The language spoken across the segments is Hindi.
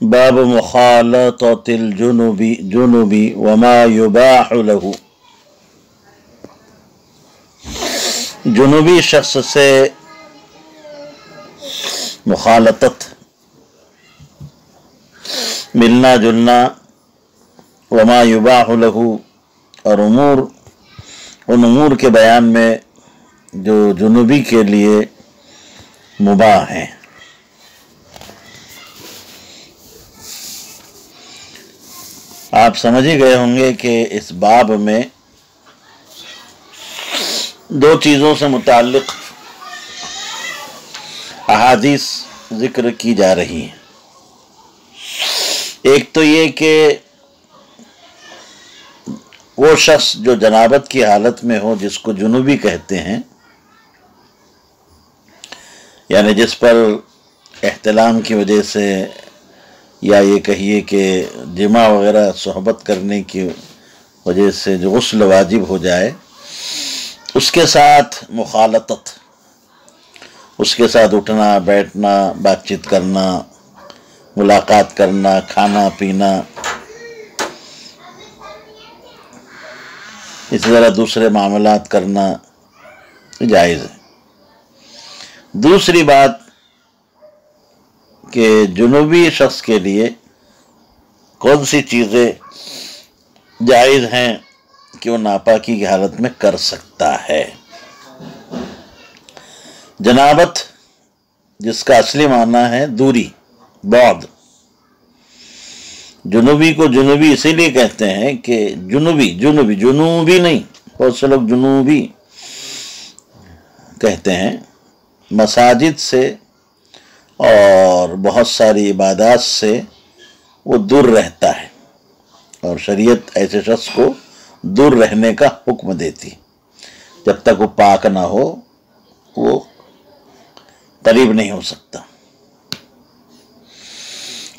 बाब मुखालतिल जुनुबी जुनुबी वमा युबाह जुनुबी शख्स से मुखालतत मिलना जुलना वमा युबाह और उमूर, उन उमूर के बयान में जो जुनुबी के लिए मुबाह हैं। आप समझ ही गए होंगे कि इस बाब में दो चीज़ों से मुतालिक अहादीस ज़िक्र की जा रही हैं। एक तो ये कि वो शख्स जो जनाबत की हालत में हो, जिसको जुनूबी कहते हैं, यानी जिस पर एहतलाम की वजह से या ये कहिए कि जिमा वगैरह सहबत करने की वजह से जो गसल वाजिब हो जाए, उसके साथ मुखालतत, उसके साथ उठना, बैठना, बातचीत करना, मुलाकात करना, खाना, पीना इसी तरह दूसरे मामलात करना जायज़ है। दूसरी बात कि जुनूबी शख्स के लिए कौन सी चीज़ें जायज़ हैं कि वो नापाकी की हालत में कर सकता है। जनाबत, जिसका असली माना है दूरी बौद जुनूबी को जुनूबी इसीलिए कहते हैं कि जुनूबी जुनूबी जुनूबी नहीं, बहुत से लोग जुनूबी कहते हैं, मसाजिद से और बहुत सारी इबादत से वो दूर रहता है और शरीयत ऐसे शख्स को दूर रहने का हुक्म देती जब तक वो पाक ना हो, वो करीब नहीं हो सकता।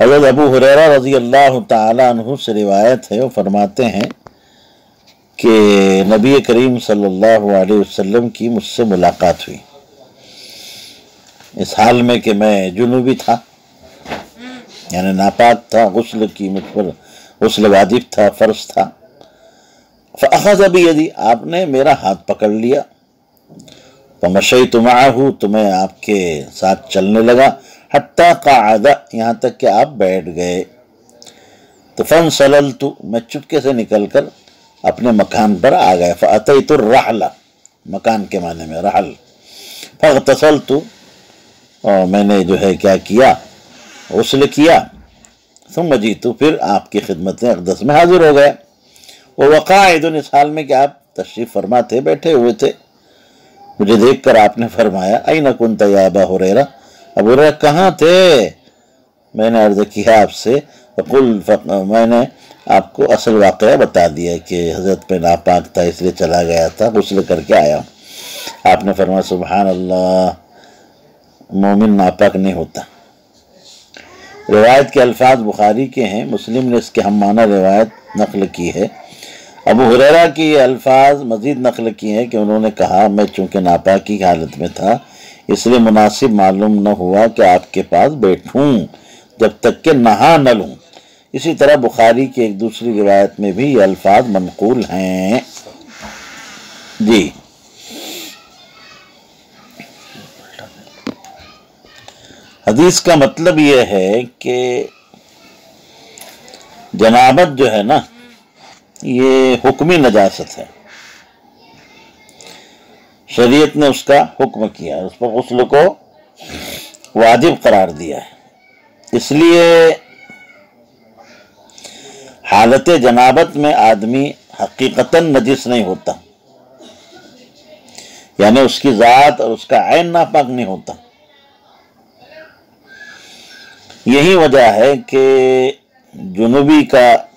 हजरत अबू हुरैरा रजी अल्लाह तु से रिवायत है वो फरमाते हैं कि नबी करीम सल्लल्लाहु अलैहि वसल्लम की मुझसे मुलाकात हुई इस हाल में कि मैं जुनूबी था। यानी नापाक था, गसल की मुझ पर गसल वाजिब था, फ़र्ज़ था। फ़ाज अभी यदि आपने मेरा हाथ पकड़ लिया पमशई तुम आहू तो मैं आपके साथ चलने लगा। हत्ता का आदा यहाँ तक कि आप बैठ गए। तो फन सलल तो मैं चुपके से निकल कर अपने मकान पर आ गए फ़तई तो रहला, मकान के माने में रहल। फ़ तसल तो मैंने जो है क्या किया? गसल किया। मजी तो फिर आपकी खिदमत अकदस में हाजिर हो गया वो वक़ायदन इस हाल में कि आप तशरीफ़ फरमा थे बैठे हुए थे। मुझे देख कर आपने फरमाया आई न कन तयाबा हो रेरा अब हो कहाँ थे? मैंने अर्ज़ किया आपसे कुल मैंने आपको असल वाक़ बता दिया कि हज़रत पे नापाक था, इसलिए चला गया था, गसल करके आया आपने फरमाया सुबहान अल्लाह मोमिन नापाक नहीं होता। रिवायत के अल्फाज बुखारी के हैं, मुस्लिम ने इसके हम माना रिवायत नकल की है। अबू हुररा की ये अल्फाज मज़ीद नकल किए हैं कि उन्होंने कहा, मैं चूँकि नापाकी की हालत में था, इसलिए मुनासिब मालूम न हुआ कि आपके पास बैठूं, जब तक कि नहा न लूँ। इसी तरह बुखारी की एक दूसरी रिवायत में भी ये अल्फाज मनकूल हैं। जी। हदीस का मतलब यह है कि जनाबत जो है ना, ये हुक्मी नजासत है। शरीयत ने उसका हुक्म किया, उस पर गसल को वाजिब करार दिया है। इसलिए हालत जनाबत में आदमी हकीकतन नजिस नहीं होता। यानी उसकी ज़ात और उसका आयन नापाक नहीं होता। यही वजह है कि जुनूबी का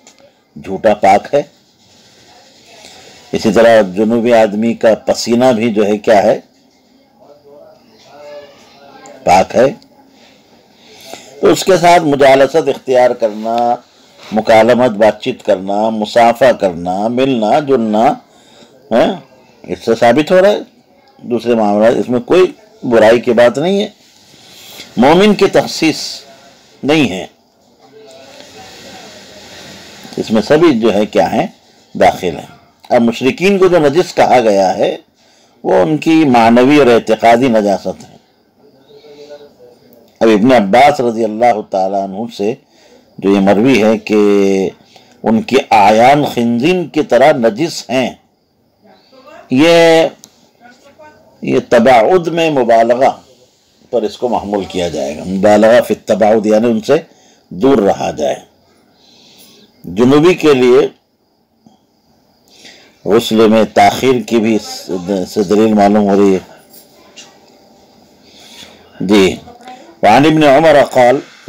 झूठा पाक है। इसी तरह जुनूबी आदमी का पसीना भी जो है क्या है? पाक है। तो उसके साथ मुजालसत इख्तियार करना, मुकालमत बातचीत करना, मुसाफा करना, मिलना, जुलना, है? इससे साबित हो रहा है। दूसरे मामला, इसमें कोई बुराई की बात नहीं है। मोमिन की तखसीस नहीं है। इसमें सभी जो है क्या है? दाखिल है। अब मुशरकिन को जो नजिस कहा गया है, वो उनकी मानवी और एतकादी नजासत है। अब इबन अब्बास रज़ी अल्लाह तु से जो ये मरवी है कि उनके आयान खंजिन की तरह नजिस हैं। ये ये तबाउद में मुबालगा। पर इसको महमूल किया जाएगा मुबालगा फिर तबाउद यानी उनसे दूर रहा जाए जुनूबी के लिए गसल में ताखिर की भी से दलील मालूम हो रही है जी वान इबन उमर क़ाल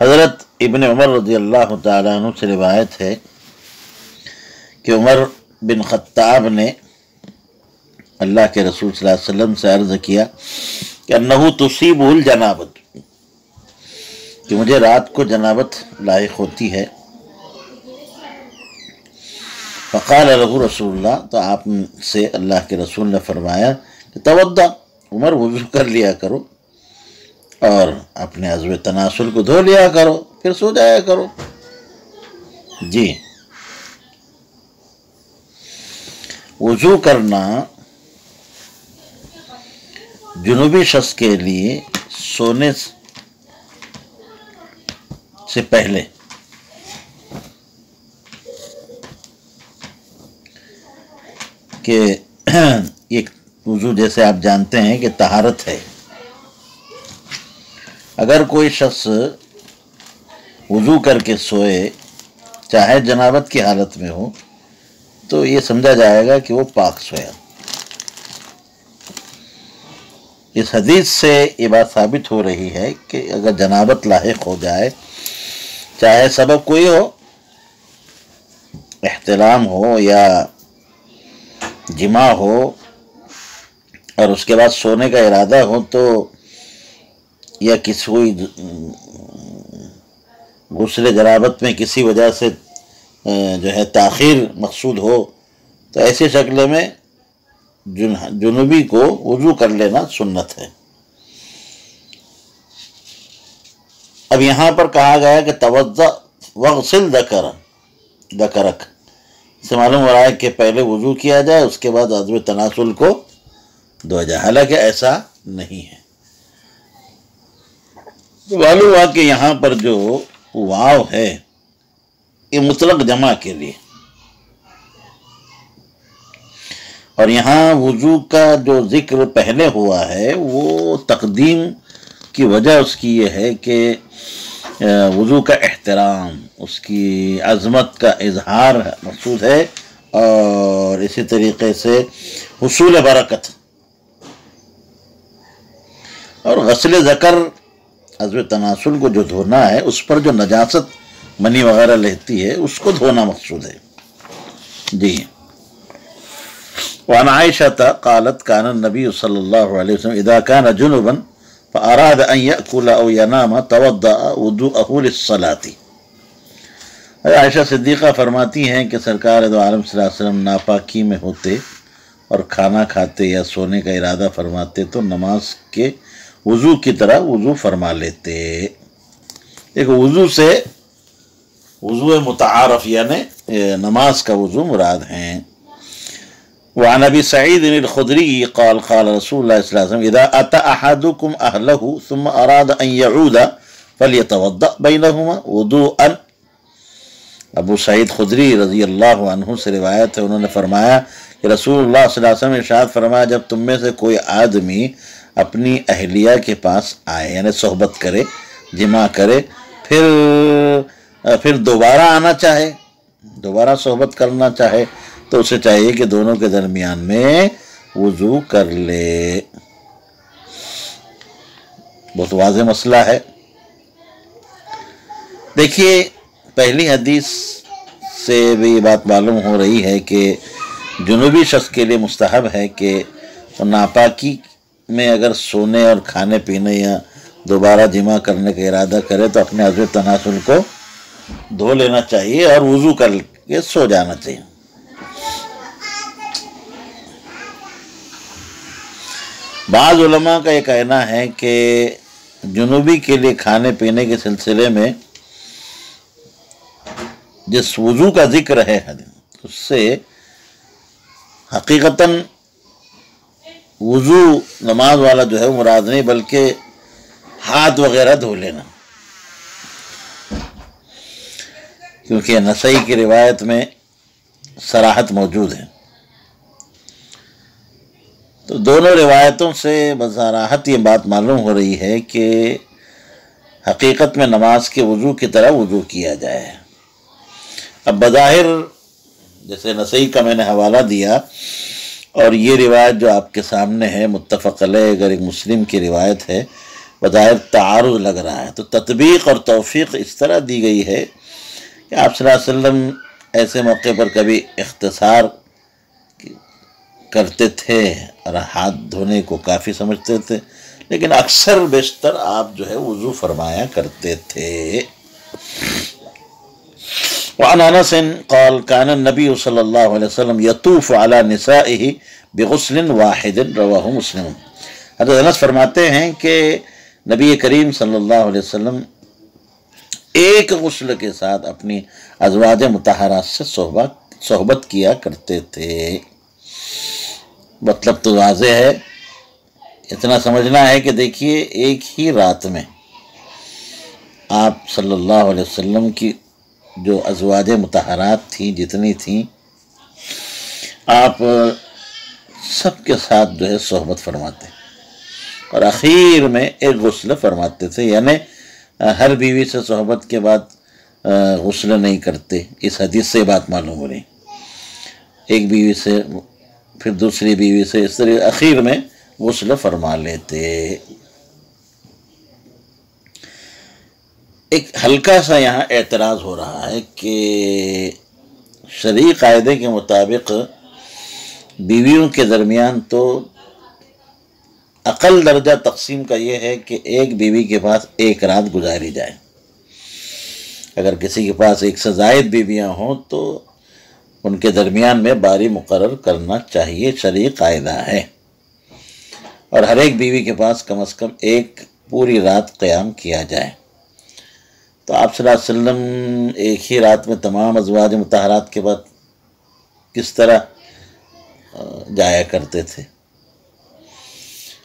हज़रत इबन उमर रजी अल्लाह तु से रिवायत है कि उमर बिन ख़त्ताब ने अल्लाह के रसूल वसल्लम से अर्ज़ किया कि अनहू तुसीबुल जनाबत। कि मुझे रात को जनाबत लायक होती है। फ़काल रहू रसूल्ला तो आप से अल्लाह के रसूल ने फरमाया कि तवद्दा, उमर वज़ू कर लिया करो और अपने अजब तनासुल को धो लिया करो, फिर सो जाया करो। जी। वज़ू करना जुनूबी शख्स के लिए सोने से पहले कि एक वज़ू जैसे आप जानते हैं कि तहारत है। अगर कोई शख्स वज़ू करके सोए, चाहे जनाबत की हालत में हो तो ये समझा जाएगा कि वो पाक सोया। इस हदीस से ये बात साबित हो रही है कि अगर जनाबत लाक हो जाए, चाहे सबब कोई हो, एहतराम हो या जिमा हो, और उसके बाद सोने का इरादा हो तो या किसी कोई गुस्से जराबत में किसी वजह से जो है ताखिर मकसूद हो तो ऐसे शक्ल में जुन, जुनूबी को वज़ू कर लेना सुन्नत है। अब यहाँ पर कहा गया कि तवज्जा वगसिल दकर दकरक। से मालूम हो रहा है कि पहले वज़ू किया जाए, उसके बाद अदब तनासुल को धोया जाए। हालाँकि ऐसा नहीं है। मालूम हुआ कि यहाँ पर जो वाव है, ये मुतलक जमा के लिए। और यहाँ वज़ू का जो ज़िक्र पहले हुआ है, वो तकदीम की वजह उसकी ये है कि वज़ू का एहतराम, उसकी अज़मत का इजहार मकसूद है और इसी तरीके से हसूल बरकत। और गसल ज़कर अजब तनासुल को जो धोना है, उस पर जो नजासत मनी वगैरह रहती है, उसको धोना मकसूद है। जी। वान आयशा कालत कान नबी सल्लल्लाहु अलैहि वसल्लम इदा कान जुनुबन फ़ाराद यनामा तवद्दूअहुल सलाती आयशा सिद्दीक़ा फरमाती हैं कि सरकार आलम वसल्लम नापाकी में होते और खाना खाते या सोने का इरादा फरमाते तो नमाज़ के वज़ू की तरह वज़ू फरमा लेते एक वज़ू से वज़ू मुतारफ़ यानि नमाज़ का वज़ू मुराद हैं वान नबी सईद खुदरी कौल क़ाल रसूल इदा अता अहदुकुम अहलहु सुम अराद अन यऊद फलियतवद्दा बैनहुमा वुदूअन अबू सईद खुदरी रज़ी अल्लाह अनहु से रिवायत है उन्होंने फरमाया कि रसूलुल्लाह वसल्लम इरशाद फरमाया जब तुम में से कोई आदमी अपनी अहलिया के पास आए यानी सोहबत करे जिमा करे फिर फिर दोबारा आना चाहे दोबारा सोहबत करना चाहे तो उसे चाहिए कि दोनों के दरमियान में वज़ू कर ले। बहुत वाज मसला है। देखिए, पहली हदीस से भी ये बात मालूम हो रही है कि जुनूबी शख्स के लिए मुस्तहब है कि नापाकी में अगर सोने और खाने पीने या दोबारा जिमा करने का इरादा करे तो अपने अजब तनासुल को धो लेना चाहिए और वज़ू करके सो जाना चाहिए। बाज़ उलमा का ये कहना है कि जुनूबी के लिए खाने पीने के सिलसिले में जिस वज़ू का ज़िक्र है उससे हकीकता वज़ू नमाज़ वाला जो है मुराद नहीं, बल्कि हाथ वगैरह धो लेना। क्योंकि नसई की रिवायत में सराहत मौजूद है। तो दोनों रिवायतों से बजाराहत ये बात मालूम हो रही है कि हकीकत में नमाज़ के वज़ू की तरह वज़ू किया जाए। अब बज़ाहिर, जैसे नसई का मैंने हवाला दिया, और ये रिवायत जो आपके सामने है मुतफ़ अगर एक मुस्लिम की रिवायत है, बज़ाहिर तारुज लग रहा है। तो तत्बीक और तौफ़ीक इस तरह दी गई है कि आप वसल्लम ऐसे मौके पर कभी इख्तसार करते थे और हाथ धोने को काफ़ी समझते थे, लेकिन अक्सर बेशतर आप जो है वज़ू फरमाया करते थे। अनस कौल, कान नबी निसाइही बेगुस्लिन वाहिद रवाहु मुस्लिम हज़रत अनस फरमाते हैं कि नबी करीम सल्लल्लाहु अलैहि वसल्लम एक गुस्ल के साथ अपनी अजवाज मतहरात से सोहबत सोहबत किया करते थे। मतलब तो वाज है। इतना समझना है कि देखिए, एक ही रात में आप सल्लल्लाहु अलैहि वसल्लम की जो अजवाज मतहरात थी, जितनी थी, आप सबके साथ जो है सोहबत फरमाते। और आखिर में एक गसल फरमाते थे, यानी हर बीवी से सोहबत के बाद गसल नहीं करते। इस हदीस से बात मालूम हो रही। एक बीवी से फिर दूसरी बीवी से इस तरह आखिर में गसल फरमा लेते। एक हल्का सा यहाँ एतराज़ हो रहा है कि शरी कायदे के मुताबिक बीवियों के दरमियान तो अकल दर्जा तकसीम का ये है कि एक बीवी के पास एक रात गुजारी जाए। अगर किसी के पास एक से जायद बीवियाँ हों तो उनके दरमियान में बारी मुकर करना चाहिए शरी कायदा है। और हर एक बीवी के पास कम अज़ कम एक पूरी रात क़याम किया जाए। तो आप वसल्लम एक ही रात में तमाम अजवाज मतहरात के बाद किस तरह जाया करते थे?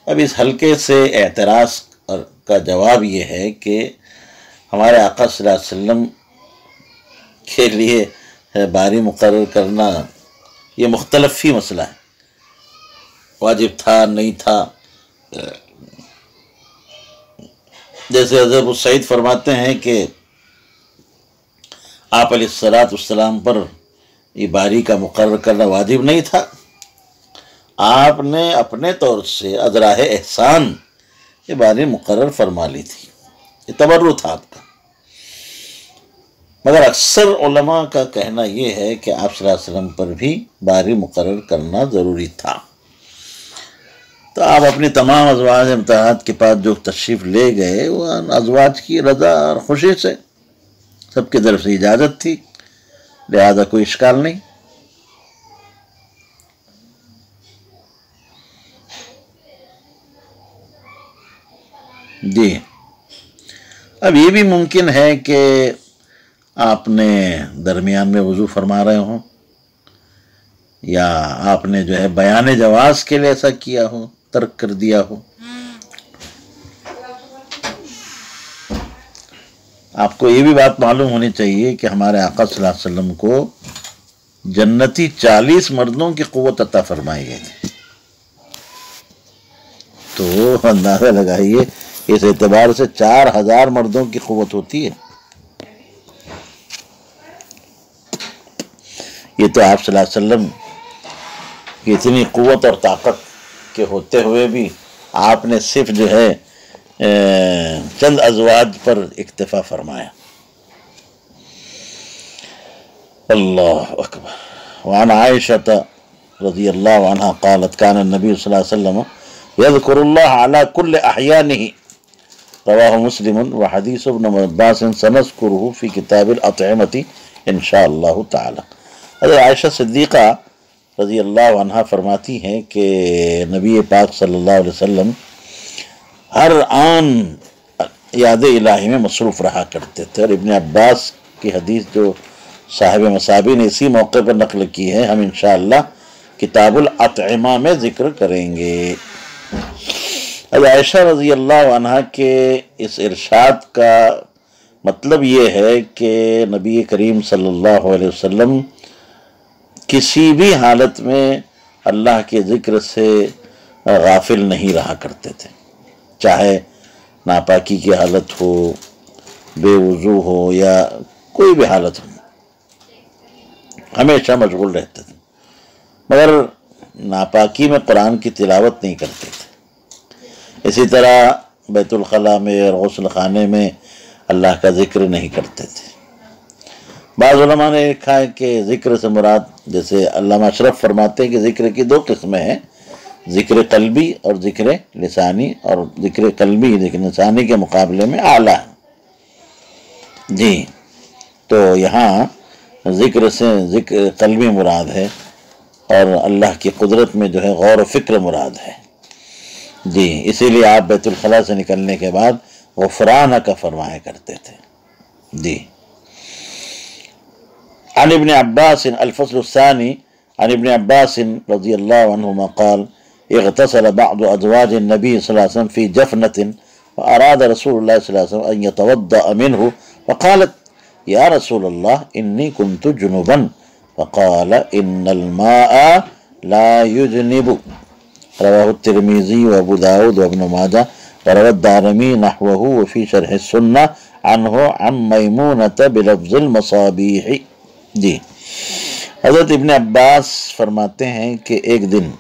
अब इस हल्के से एतराज़ का जवाब ये है कि हमारे आका वसल्लम के लिए बारी मुकर करना, ये मुख्तलफ ही मसला है। वाजिब था, नहीं था, जैसे हज़रत सईद फरमाते हैं कि आप सलाम पर ये बारी का मुकर करना वाजिब नहीं था। आपने अपने तौर से अदराह एहसान ये बारी मुकर फरमा ली थी। ये तबर्र था आपका। मगर अक्सर उलमा का कहना यह है कि आप वसल्लम पर भी बारी मुकर करना ज़रूरी था। तो आप अपनी तमाम अजवाज इम्तहाद के पास जो तशरीफ़ ले गए वह अजवाज की रजा और खुशी से सबकी तरफ़ से इजाज़त थी, लिहाजा कोई इश्काल नहीं। जी। अब ये भी मुमकिन है कि आपने दरमियान में वज़ू फरमा रहे हो, या आपने जो है बयान जवाज़ के लिए ऐसा किया हो, तर्क कर दिया हो? आपको ये भी बात मालूम होनी चाहिए कि हमारे आका वसल्लम को जन्नती चालीस मर्दों की क़वत अता फरमाई गई थी। तो अंदाज़ा लगाइए, इस एतबार से चार हज़ार मर्दों की क़वत होती है। ये तो आप वसल्लम की इतनी क़वत और ताकत के होते हुए भी आपने सिर्फ़ जो है चंद अजवाज पर इक्तफा फरमाया। अल्लाह अकबर। नबी वसल्लम यदकुरुल्लाह अला कुल्ल अहयानिही। रवाह मुस्लिम व हदीस अब्बास सनस्कुरहु फ़ी किताब अतमती इन ताला। अगर आयशा सिद्दीक़ा रज़ी अल्लाह फरमाती हैं कि नबी पाक सल्लल्लाहु अलैहि वसल्लम हर आन याद इलाही में मसरूफ़ रहा करते थे। और इबन अब्बास की हदीस जो साहिब मसाबी ने इसी मौके पर नकल की है, हम इन किताबुल अतमा में ज़िक्र करेंगे। अब आयशा रज़ी अल्लाह के इस इरशाद का मतलब ये है कि नबी करीम सल्लल्लाहु अलैहि वसल्लम किसी भी हालत में अल्लाह के ज़िक्र से गाफिल नहीं रहा करते थे। चाहे नापाकी की हालत हो, बेवजू हो या कोई भी हालत हो। हमेशा मशगूल रहते थे। मगर नापाकी में कुरान की तिलावत नहीं करते थे। इसी तरह बैतुलखला में और गौसल खाने में अल्लाह का ज़िक्र नहीं करते थे। बाज़ा ने लिखा है कि ज़िक्र से मुराद, जैसे अल्लाह अशरफ फरमाते हैं कि ज़िक्र की दो किस्में हैं, ज़िक्र कलबी और ज़िक्र लसानी, और ज़िक्र कलबी, ज़िक्र लसानी के मुकाबले में आला है। जी तो यहाँ ज़िक्र से ज़िक्र कलबी मुराद है, और अल्लाह की कुदरत में जो है गौर फ़िक्र मुराद है। जी, इसीलिए आप बैतुलखला से निकलने के बाद गफराना का फरमाया करते थे। जी। अन अब्बास अल्फसलसानी अन अब्बास रज़ी अल्लाह क़ाल इगतसल बाद अजवाज नबी वसल्लम फ़ी जफनतिन अराद रसूल वसल्लम यतवद्दा मिनहु फ़क़ालत या रसूल अल्लाह इन्नी कुंतु जुनुबन फ़क़ाल इन्नल माअ ला युजनिबु रवाहु तिरमिज़ी व अबू दाऊद व इब्न माजा व रवा दारमी नहवहु व फ़ी शरह सुन्ना अनहु अम मैमूनत बिलफ्ज़िल मसाबीह जी। हज़रत इब्न अब्बास फरमाते हैं कि एक दिन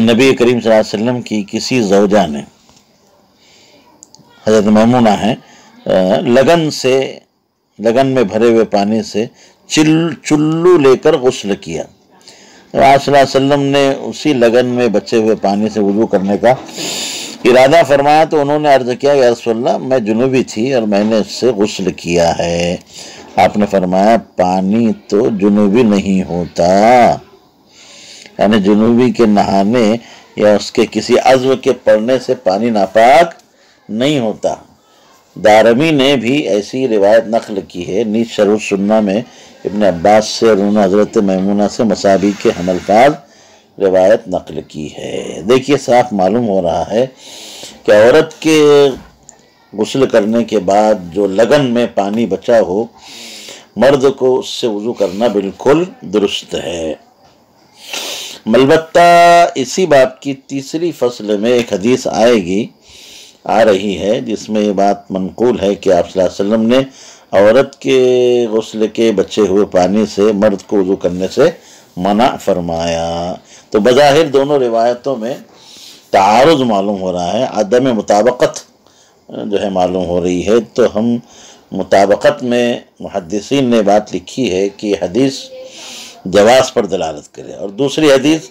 नबी करीम वसल्लम की किसी जौजा ने, हज़रत ममूना है लगन से, लगन में भरे हुए पानी से चिल, चुल्लू लेकर गसल किया। वसल्लम ने उसी लगन में बचे हुए पानी से वज़ू करने का इरादा फरमाया तो उन्होंने अर्ज़ किया, या रसोल्ला मैं जुनूबी थी और मैंने उससे गसल किया है। आपने फरमाया, पानी तो जुनूबी नहीं होता। यानी जुनूबी के नहाने या उसके किसी अज़्व के पड़ने से पानी नापाक नहीं होता। दारमी ने भी ऐसी रिवायत नकल की है, नीच शरू सुन्ना में इबन अब्बास से और उन्होंने हज़रत ममूना से मसाबी के हमलफाज रिवायत नकल की है। देखिए, साफ़ मालूम हो रहा है कि औरत के गसल करने के बाद जो लगन में पानी बचा हो, मर्द को उससे वज़ू करना बिल्कुल दुरुस्त है। मलबत्ता इसी बात की तीसरी फ़सल में एक हदीस आएगी, आ रही है, जिसमें ये बात मनकूल है कि आप वसल्लम ने औरत के गसल के बचे हुए पानी से मर्द को वज़ू करने से मना फरमाया। तो बज़ाहिर दोनों रिवायतों में तारज मालूम हो रहा है, आदम मुताबकत जो है मालूम हो रही है। तो हम मुताबकत में मुहदसिन ने बात लिखी है कि हदीस जवाज़ पर दलालत करे और दूसरी हदीस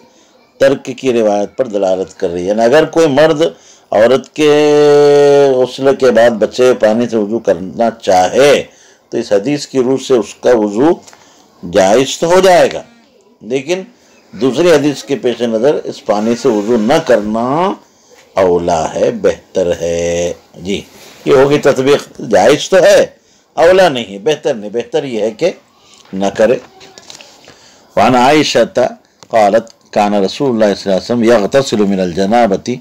तर्क की रिवायत पर दलालत कर रही है। यानी अगर कोई मर्द औरत के गसल के बाद बचे पानी से वज़ू करना चाहे तो इस हदीस की रूह से उसका वज़ू जायज़ तो हो जाएगा। लेकिन दूसरी हदीस के पेश नज़र इस पानी से वजू न करना अवला है बेहतर है जी ये होगी तस्वीर जायज़ तो है अवला नहीं है बेहतर नहीं बेहतर ये है कि न करे वान आयशा कालत कान रसूल यगतसिल मिनल जनाबती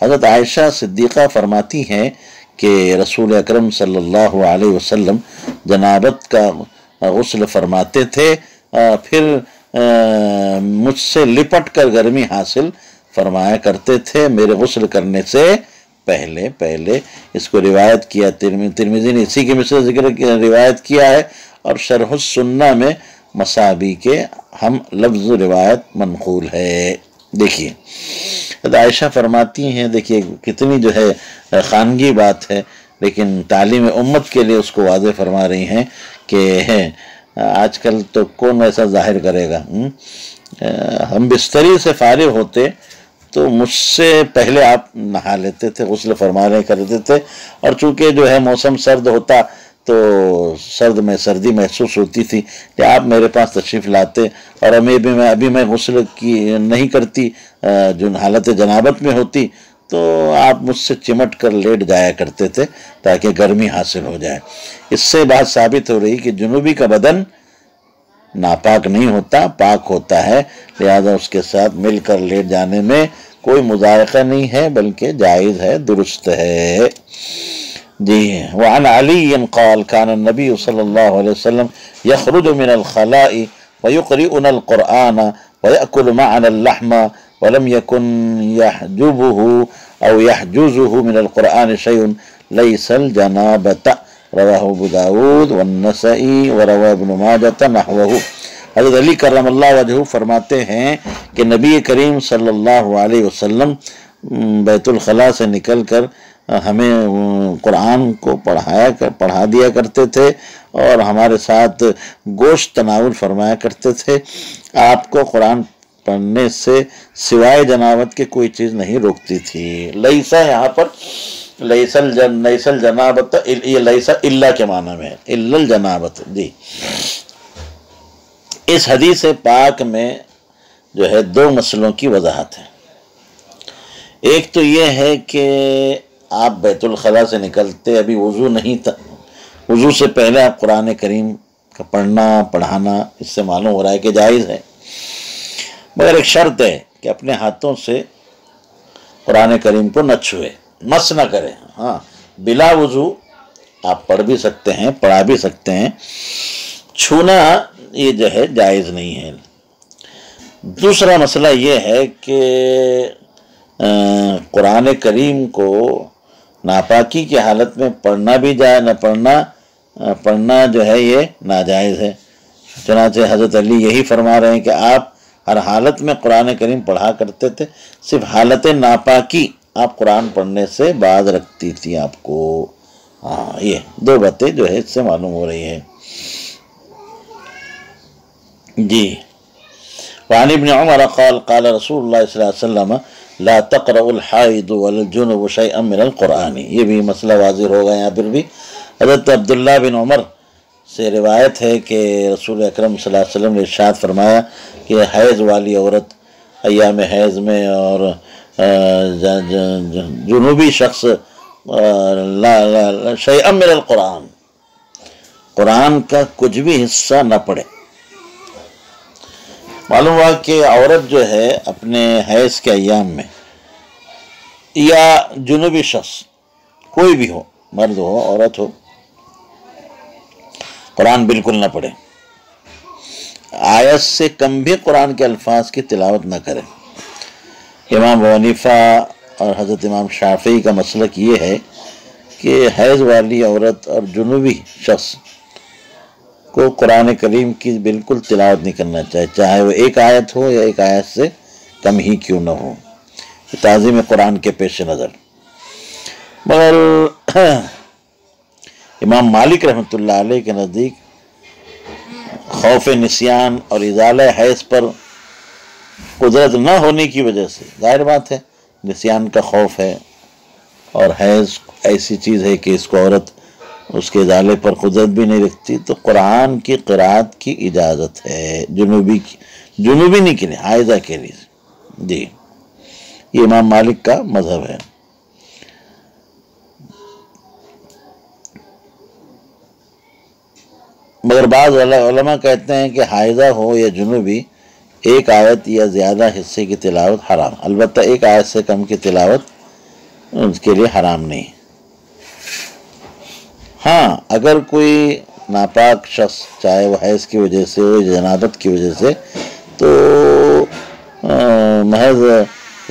हज़रत आयशा सिद्दीक़ा फरमाती हैं कि रसूल अकरम सल्लल्लाहु अलैहि वसल्लम जनाबत का गसल फरमाते थे फिर मुझसे लिपट कर गर्मी हासिल फरमाया करते थे मेरे गसल करने से पहले पहले। इसको रिवायत किया तिरमिजी ने इसी के मिश्र ज़िक्र रिवायत किया है। और शरह सुन्ना में मसाबी के हम लफ्ज़ रिवायत मनकूल है। देखिए आयशा फरमाती हैं, देखिए, कितनी जो है, खानगी बात है, लेकिन तालीम उम्मत के लिए उसको वाज फरमा रही हैं कि, है, आजकल तो कौन ऐसा ज़ाहिर करेगा हुँ? हम्म? हम बिस्तरी से फारिग होते तो मुझसे पहले आप नहा लेते थे, गसल फरमाने करते थे, और चूँकि जो है मौसम सर्द होता तो सर्द में, सर्दी महसूस होती थी कि आप मेरे पास तशरीफ़ लाते और अभी भी, मैं, अभी मैं गसल की, नहीं करती जो हालत जनाबत में होती तो आप मुझसे चिमट कर लेट जाया करते थे ताकि गर्मी हासिल हो जाए। इससे बात साबित हो रही कि जुनूबी का बदन नापाक नहीं होता, पाक होता है। लिहाजा उसके साथ मिलकर लेट जाने में कोई मुजायका नहीं है, बल्कि जायज़ है, दुरुस्त है। जी वन अली कौल खान नबी सल्लल्लाहु अलैहि वसल्लम यखरुज मिन अलखलाई वयुकरिउन अलकुरआन वयकुल मअन अल्लहम वलम यकुन यहजुबुहु औ यहजुजुहु मिन अलकुरआन शैउन लैसल जनाबत रवाह दाऊद वन्नसई वरवा इब्न माजह नहवहु हज़रत अली करम वजह फरमाते हैं कि नबी करीम सल्लल्लाहु अलैहि वसल्लम बैतुलखला से निकल कर हमें कुरान को पढ़ाया कर, पढ़ा दिया करते थे और हमारे साथ गोश्त तनावल फरमाया करते थे। आपको कुरान पढ़ने से सिवाय जनावत के कोई चीज़ नहीं रोकती थी। लईसा यहाँ पर लईसल जन लईसल जनाबत ये लईसा इल्ला के माना में इल्लल जनाबत जी। इस हदीस पाक में जो है दो मसलों की वजाहत है। एक तो ये है कि आप बैतुलखला से निकलते, अभी वज़ू नहीं था। वज़ू से पहले आप कुरान करीम का पढ़ना, पढ़ाना, इससे मालूम हो रहा है कि जायज़ है। मगर एक शर्त है कि अपने हाथों से कुरान करीम को न छुए, मस न करें। हाँ बिला वज़ू आप पढ़ भी सकते हैं, पढ़ा भी सकते हैं। छूना ये जो है, जायज़ नहीं है। दूसरा मसला ये है कि कुरान करीम को नापाकी की हालत में पढ़ना भी जाए न पढ़ना पढ़ना जो है ये नाजायज़ है। चनाचे हज़रत अली यही फरमा रहे हैं कि आप हर हालत में कुरान करीम पढ़ा करते थे, सिर्फ़ हालत नापाकी आप कुरान पढ़ने से बाज रखती थी आपको। हाँ ये दो बातें जो है इससे मालूम हो रही है। जी। वान इबन उमर क़ाल क़ाल अलैहि वसल्लम ला तक़रउल हाइद वल जुनुब शैअम मिनल क़ुरआन। ये भी मसला वाजिर होगा यहाँ फिर भी। हज़रत अब्दुल्ला बिन उमर से रिवायत है कि रसूल अकरम सल्लल्लाहु ने इरशाद फरमाया कि हैज़ वाली औरत अयाम हैज़ में और जुनूबी शख्स शैअम मिनल क़ुरआन। कुरान का कुछ भी हिस्सा न पढ़े। मालूम हुआ कि औरत जो है अपने हैज़ के अयाम में, या जुनूबी शख्स, कोई भी हो, मर्द हो, औरत हो, कुरान बिल्कुल ना पढ़े। आयत से कम भी कुरान के अल्फाज की तिलावत ना करें। इमाम वनीफ़ा और हज़रत इमाम शाफी का मसलक ये है कि हैज़ वाली औरत और जुनूबी शख्स को कुरान करीम की बिल्कुल तिलावत नहीं करना चाहिए चाहे वो एक आयत हो या एक आयत से कम ही क्यों ना हो। ताज़ी में कुरान के पेश नज़र। मगर इमाम मालिक अलैह के नज़दीक खौफ निसियान और इजाल हैस पर कुदरत न होने की वजह से, ज़ाहिर बात है, निसियान का खौफ है और हैज़ ऐसी चीज़ है कि इसको औरत उसके इजाले पर कुदरत भी नहीं रखती तो कुरान की क़रात की इजाज़त है। जुनूबी की, जुनूबी नहीं के लिए हायजा के लिए। जी। ये इमाम मालिक का मज़हब है। मगर बाद कहते हैं कि हायजा हो या जुनूबी, एक आयत या ज़्यादा हिस्से की तिलावत हराम। अलबत् एक आयत से कम की तिलावत उसके लिए हराम नहीं। हाँ अगर कोई नापाक शख्स, चाहे वह हैज़ की वजह से हो जनाबत की वजह से तो महज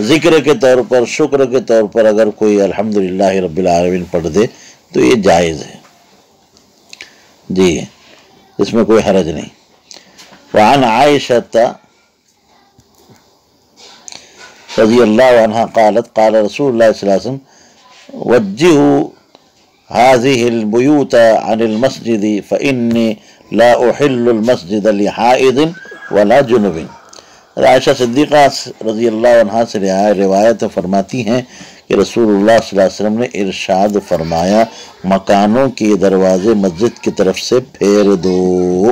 ज़िक्र के तौर पर, शुक्र के तौर पर अगर कोई अल्हम्दुलिल्लाह रब्बिल आलमीन पढ़ दे तो ये जायज़ है। जी, इसमें कोई हरज नहीं। वान आयशता रज़ी अल्लाह कालत, काल रसूल वसम वज्जहू हाजिलबयूत अनिलमस्जिद फ़िन्नी ला उहिल्लुलमस्जिद लिहाइदिन वला जुनुबिन आयशा सिद्दीक़ा रज़ी अल्लाह से रिवायत फरमाती हैं कि रसूलुल्लाह वसल्लम ने इरशाद फरमाया मकानों के दरवाजे मस्जिद की तरफ़ से फेर दो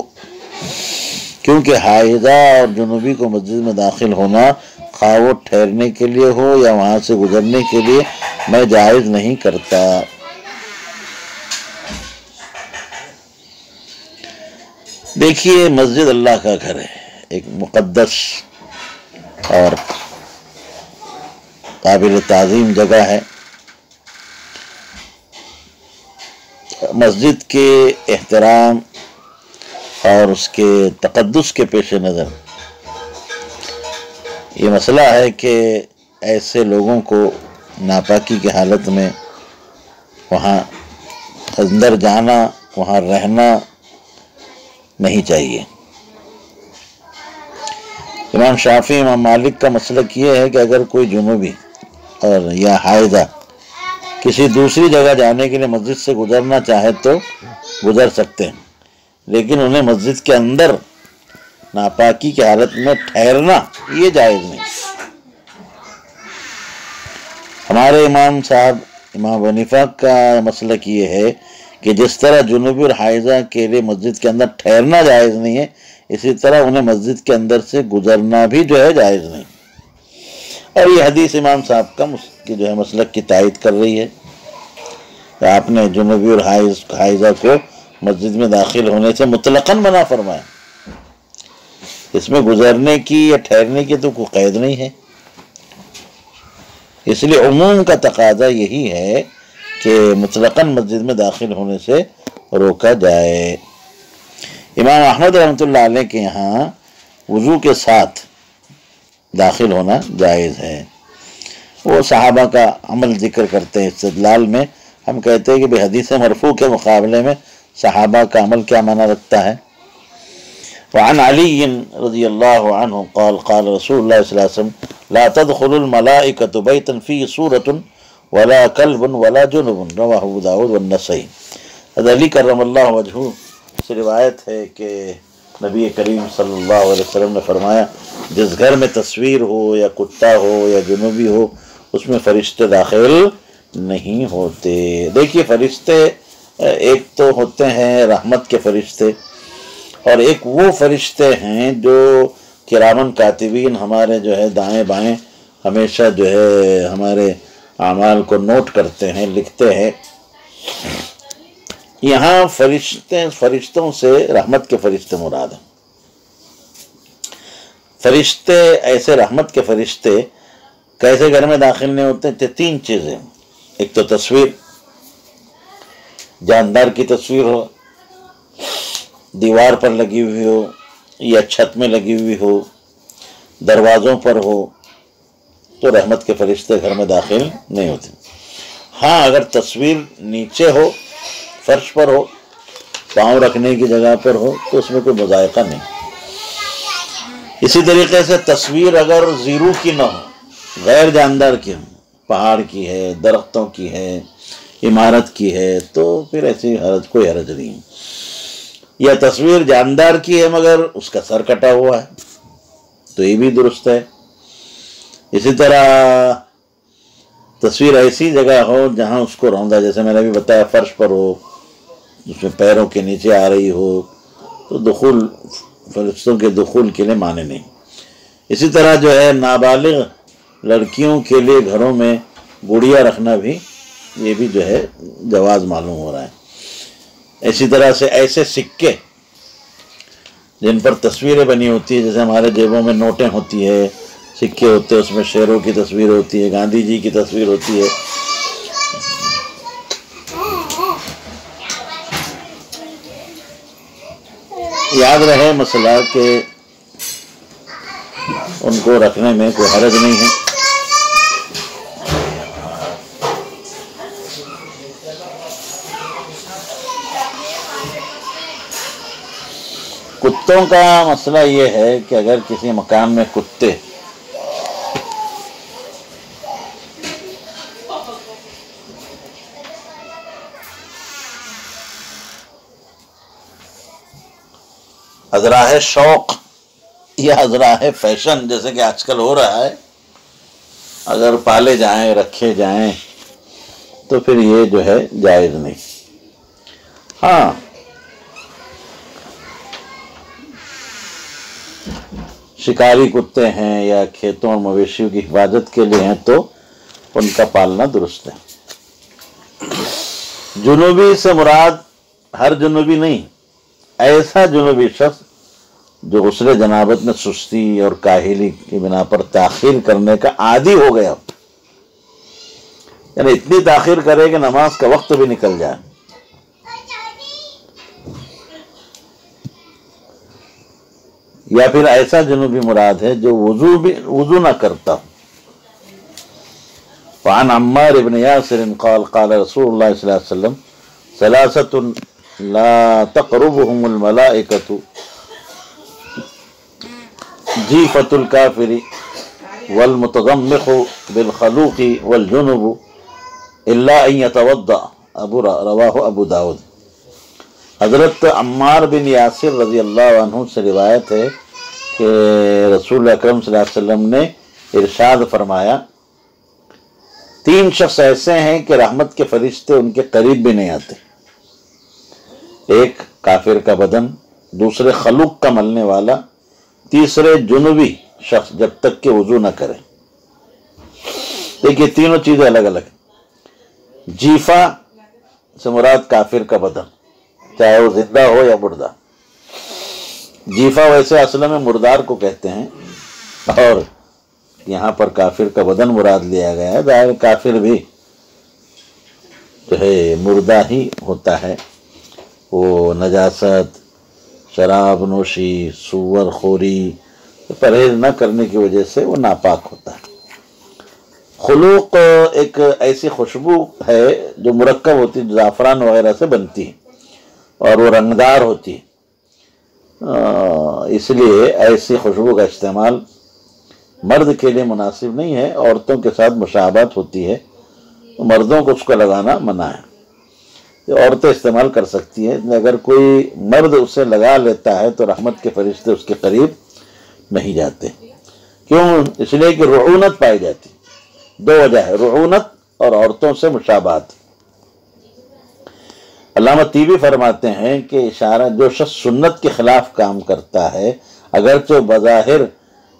क्योंकि हाइदा और जुनूबी को मस्जिद में दाखिल होना खा वो ठहरने के लिए हो या वहाँ से गुजरने के लिए मैं जायज़ नहीं करता देखिए, मस्जिद अल्लाह का घर है, एक मुकद्दस और काबिल तज़ीम जगह है। मस्जिद के एहतराम और उसके तकदस के पेश नज़र। ये मसला है कि ऐसे लोगों को नापाकी की हालत में वहाँ अंदर जाना, वहाँ रहना नहीं चाहिए। इमाम शाफी, इमाम मालिक का मसलक ये है कि अगर कोई जुनूबी और या हायदा किसी दूसरी जगह जाने के लिए मस्जिद से गुजरना चाहे तो गुजर सकते हैं, लेकिन उन्हें मस्जिद के अंदर नापाकी की हालत में ठहरना ये जायज़ नहीं। हमारे इमाम साहब, इमाम वनीफा का मसलक ये है कि जिस तरह जुनूबी और हाइजा के लिए मस्जिद के अंदर ठहरना जायज़ नहीं है, इसी तरह उन्हें मस्जिद के अंदर से गुजरना भी जो है जायज़ नहीं। और ये हदीस इमाम साहब का की जो है मसलक की तायद कर रही है। कि आपने जुनूबी और हाइजा को मस्जिद में दाखिल होने से मुतलकन मना फरमाया। इसमें गुजरने की या ठहरने की तो कोई कैद नहीं है। इसलिए उमूम का तकाजा यही है कि मुतलकन मस्जिद में दाखिल होने से रोका जाए। इमाम अहमद रहमत के यहाँ वज़ू के साथ दाखिल होना जायज़ है। वो सहाबा का अमल ज़िक्र करते हैं इस्तलाल में। हम कहते हैं कि भाई हदीस मरफू के मुकाबले में सहाबा का अमल क्या माना रखता है। वन अली रज़ी अल्लाह क़ाल क़ाल रसूल वसम ला तदखलमलाइकत बैतन फ़ी सूरत वला कल्बन वला जुनबन रवाहू दाऊद वन्नसई अली करम वजहू से रिवायत है कि नबी करीम सल्लल्लाहु अलैहि वसल्लम ने फरमाया जिस घर में तस्वीर हो या कुत्ता हो या जुनूबी हो उसमें फरिश्ते दाखिल नहीं होते देखिए फरिश्ते एक तो होते हैं रहमत के फरिश्ते और एक वो फरिश्ते हैं जो किरामन कातिबीन हमारे जो है दाएँ बाएँ हमेशा जो है हमारे अमाल को नोट करते हैं, लिखते हैं। यहाँ फरिश्ते, फरिश्तों से रहमत के फरिश्ते मुराद हैं। फरिश्ते, ऐसे रहमत के फरिश्ते कैसे घर में दाखिल नहीं होते? थे तीन चीज़ें। एक तो तस्वीर, जानदार की तस्वीर हो, दीवार पर लगी हुई हो, या छत में लगी हुई हो, दरवाज़ों पर हो तो रहमत के फरिश्ते घर में दाखिल नहीं होते। हाँ अगर तस्वीर नीचे हो, फर्श पर हो, पाँव रखने की जगह पर हो तो उसमें कोई मुजायका नहीं। इसी तरीके से तस्वीर अगर ज़ीरू की ना हो, गैर जानदार की हो, पहाड़ की है, दरख्तों की है, इमारत की है तो फिर ऐसी हरज, कोई हरज नहीं यह तस्वीर जानदार की है, मगर उसका सर कटा हुआ है तो ये भी दुरुस्त है। इसी तरह तस्वीर ऐसी जगह हो जहाँ उसको रौंदा, जैसे मैंने अभी बताया, फर्श पर हो, उसमें पैरों के नीचे आ रही हो तो दखुल, फरिश्तों के दखुल के लिए माने नहीं। इसी तरह जो है नाबालिग लड़कियों के लिए घरों में गुड़िया रखना भी, ये भी जो है जवाज मालूम हो रहा है। इसी तरह से ऐसे सिक्के जिन पर तस्वीरें बनी होती है, जैसे हमारे जेबों में नोटें होती है सिक्के होते हैं, उसमें शेरों की तस्वीर होती है गांधी जी की तस्वीर होती है। याद रहे मसला के उनको रखने में कोई हरज नहीं है। कुत्तों का मसला ये है कि अगर किसी मकान में कुत्ते अजराह शौक, या अजराह फ़ैशन, जैसे कि आजकल हो रहा है। अगर पाले जाएँ, रखे जाएँ तो फिर ये जो है जायज़ नहीं। हाँ। शिकारी कुत्ते हैं या खेतों और मवेशियों की हिफाजत के लिए हैं तो उनका पालना दुरुस्त है। जुनूबी से मुराद हर जुनूबी नहीं, ऐसा जुनूबी शख्स जो उसरे जनाबत में सुस्ती और काहिली की बिना पर ताखिर करने का आदि हो गया। यानी इतनी ताखिर करे कि नमाज़ का वक्त भी निकल जाए। या फिर ऐसा जुनूबी मुराद है जो वज़ू भी, वज़ू ना करता। फ़ान अम्मार इबन यासिर क़ाल क़ाल रसूलुल्लाह सल्लल्लाहु अलैहि वसल्लम, सलासतुन ला तक़रबुहुमुल मलाइकतु जीफतुल काफिरी, वल मुतगम्मिखु बिल खलूक़ी वल जुनुबु, इल्ला अन यतवद्दा। अबू रवाहु अबू दाऊद। हज़रत अम्मार बिन यासिर रज़ी अल्लाह से रिवायत है कि रसूल अकरम सल्लल्लाहु ने इरशाद फरमाया, तीन शख्स ऐसे हैं कि रहमत के फरिश्ते उनके करीब भी नहीं आते। एक काफिर का बदन, दूसरे खलुक का मलने वाला तीसरे जुनूबी शख्स जब तक के वज़ू न करे। देखिए, तीनों चीज़ें अलग अलग जीफा से मुराद काफिर का बदन, चाहे वो ज़िंदा हो या मुर्दा। जीफा वैसे असल में मुर्दार को कहते हैं, और यहाँ पर काफिर का बदन मुराद लिया गया है। ज़ाहिर काफिर भी जो है मुर्दा ही होता है। वो नजासत शराब नोशी, सुअर खोरी तो परहेज न करने की वजह से वो नापाक होता है। खलूक एक ऐसी खुशबू है जो मुरक्कब होती है ज़ाफ़रान वगैरह से बनती है और वो रंगदार होती है। इसलिए ऐसी खुशबू का इस्तेमाल मर्द के लिए मुनासिब नहीं है, औरतों के साथ मुशाबत होती है। मर्दों को उसको लगाना मना है। औरतें इस्तेमाल कर सकती हैं। अगर कोई मर्द उसे लगा लेता है तो रहमत के फरिश्ते उसके करीब नहीं जाते। क्यों? इसलिए कि रूनत पाई जाती। दो वजह है रूनत और औरतों से मुशाबात। अलामा तीबी फरमाते हैं कि इशारा, जो शख्स सुन्नत के खिलाफ काम करता है अगर तो बज़ाहिर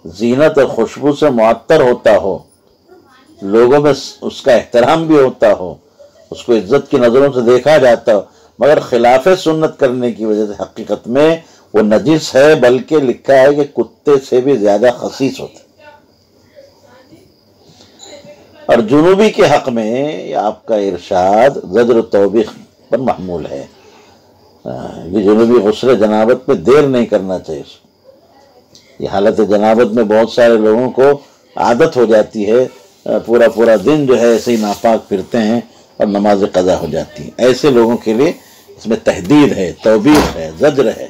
जीनत और खुशबू से मुअत्तर होता हो, लोगों में उसका एहतराम भी होता हो उसको इज़्ज़त की नज़रों से देखा जाता, मगर खिलाफ सुन्नत करने की वजह से हकीकत में वो नजिस है, बल्कि लिखा है कि कुत्ते से भी ज़्यादा खसीस होते। और जुनूबी के हक में आपका इरशाद जजर तोबीख पर महमूल है। ये जुनूबी गसर जनाबत में देर नहीं करना चाहिए उसको। ये हालत जनाबत में बहुत सारे लोगों को आदत हो जाती है। पूरा पूरा दिन जो है ऐसे ही नापाक फिरते हैं। और नमाज कज़ा हो जाती है ऐसे लोगों के लिए इसमें तहदीद है तोबीर है जज्र है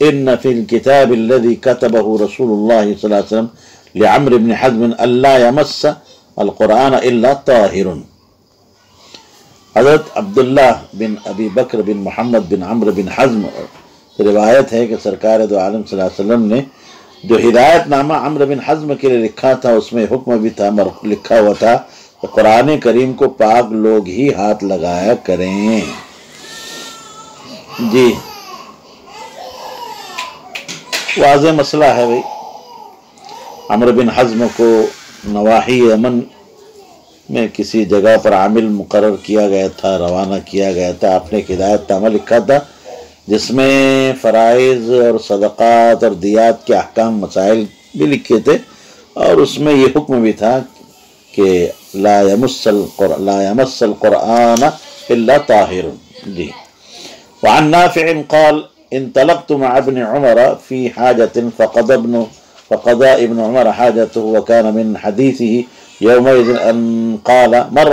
इन फिल किताब लदी कतबहु रसूलुल्लाह सल्लल्लाहु अलैहि वसल्लम लिअम्र इब्न हज़्म अल्ला यमस्स अल कुरान इल्ला ताहिरुन हज़रत अब्दुल्ला बिन अबी बकर बिन मोहम्मद बिन अम्र बिन हज़म रिवायत है कि सरकार दो आलम वसल्लम ने जो हिदायतनामा अम्र बिन हज़म के लिए लिखा था, उसमें हुक्म भी था लिखा हुआ था तो कुरान करीम को पाक लोग ही हाथ लगाया करें। जी। वाज मसला है भाई। अमर बिन हज़म को नवाही अमन में किसी जगह पर आमिल मुकर किया गया था, रवाना किया गया था, आपने हिदायत नामा लिखा था जिसमें फ़राइज़ और सदक़ात और दियात के अहकाम मसाइल भी लिखे थे और उसमें ये हुक्म भी था कि लामसल क़ुरान ताहिर जी वान नाफ़िन क़ाल इन तलक़त अबन उमर फ़ी हाजत फ़क़द इब्न फ़क़दा इब्न उमर हाजत वकान मिन हदीसी यौमइज़ अन क़ाल मर